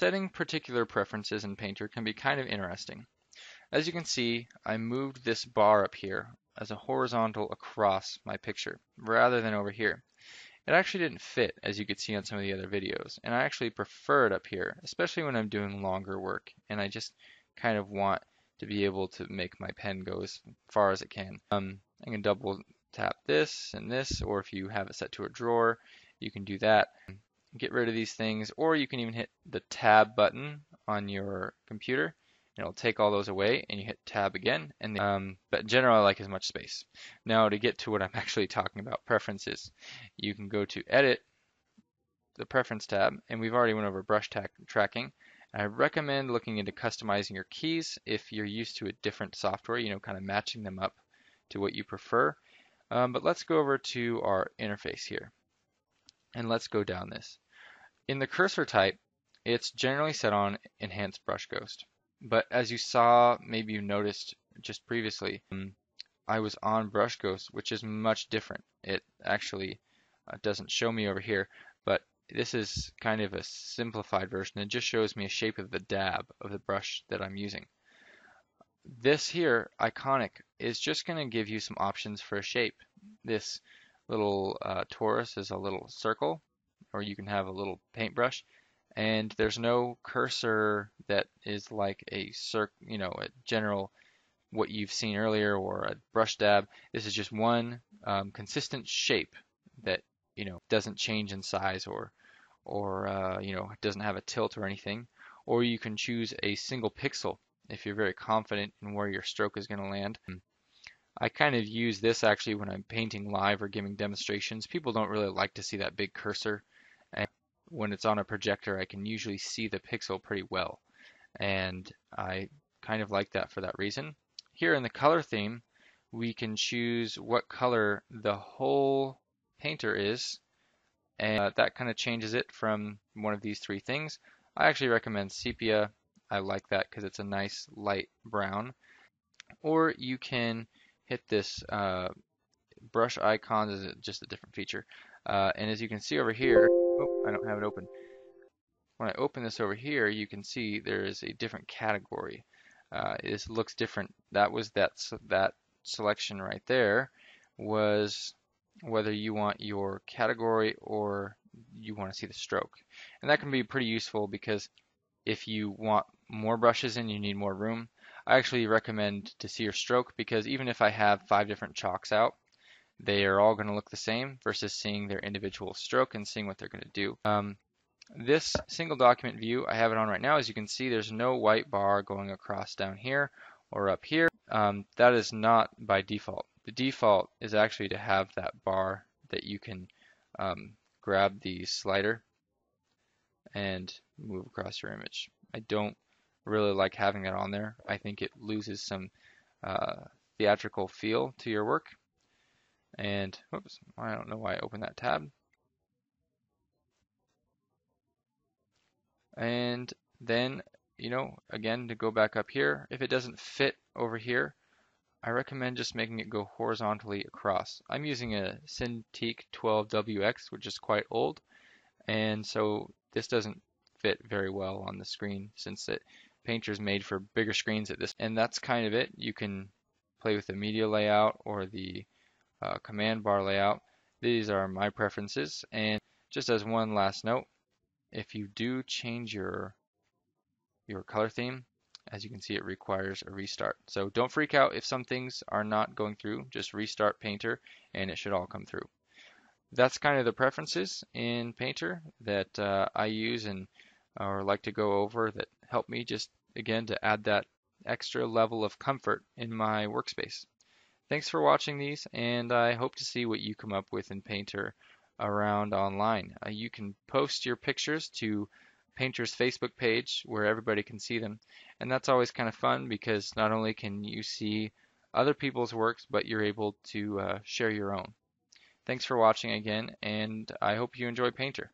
setting particular preferences in Painter can be kind of interesting. As you can see, I moved this bar up here as a horizontal across my picture rather than over here. It actually didn't fit as you could see on some of the other videos and I actually prefer it up here especially when I'm doing longer work and I just kind of want to be able to make my pen go as far as it can. Um, I can double tap this and this or if you have it set to a drawer you can do that. Get rid of these things or you can even hit the tab button on your computer. And it'll take all those away and you hit tab again and um, but generally I like as much space. Now to get to what I'm actually talking about preferences. You can go to edit the preference tab and we've already went over brush tracking. I recommend looking into customizing your keys if you're used to a different software you know kind of matching them up to what you prefer. Um, but let's go over to our interface here and let's go down this in the cursor type it's generally set on enhanced brush ghost but as you saw, maybe you noticed just previously, um, I was on Brush Ghost, which is much different. It actually uh, doesn't show me over here, but this is kind of a simplified version. It just shows me a shape of the dab of the brush that I'm using. This here, iconic, is just going to give you some options for a shape. This little uh, torus is a little circle, or you can have a little paintbrush and there's no cursor that is like a circ, you know, a general what you've seen earlier or a brush dab. This is just one um, consistent shape that you know doesn't change in size or or uh, you know doesn't have a tilt or anything. Or you can choose a single pixel if you're very confident in where your stroke is going to land. I kind of use this actually when I'm painting live or giving demonstrations. People don't really like to see that big cursor when it's on a projector, I can usually see the pixel pretty well. And I kind of like that for that reason. Here in the color theme, we can choose what color the whole painter is. And uh, that kind of changes it from one of these three things. I actually recommend sepia. I like that because it's a nice light brown. Or you can hit this uh, brush icons is just a different feature. Uh, and as you can see over here, Oh, I don't have it open. When I open this over here, you can see there is a different category. Uh, this looks different. That was that that selection right there was whether you want your category or you want to see the stroke. And that can be pretty useful because if you want more brushes and you need more room, I actually recommend to see your stroke because even if I have five different chalks out, they are all going to look the same versus seeing their individual stroke and seeing what they're going to do. Um, this single document view, I have it on right now. As you can see, there's no white bar going across down here or up here. Um, that is not by default. The default is actually to have that bar that you can um, grab the slider and move across your image. I don't really like having that on there. I think it loses some uh, theatrical feel to your work. And, oops, I don't know why I opened that tab. And then, you know, again, to go back up here, if it doesn't fit over here, I recommend just making it go horizontally across. I'm using a Cintiq 12WX, which is quite old, and so this doesn't fit very well on the screen since it Painter's made for bigger screens at this. And that's kind of it. You can play with the media layout or the uh, command bar layout. These are my preferences. And just as one last note, if you do change your your color theme, as you can see, it requires a restart. So don't freak out if some things are not going through. Just restart Painter and it should all come through. That's kind of the preferences in Painter that uh, I use and or like to go over that help me just again to add that extra level of comfort in my workspace. Thanks for watching these, and I hope to see what you come up with in Painter around online. Uh, you can post your pictures to Painter's Facebook page where everybody can see them. And that's always kind of fun because not only can you see other people's works, but you're able to uh, share your own. Thanks for watching again, and I hope you enjoy Painter.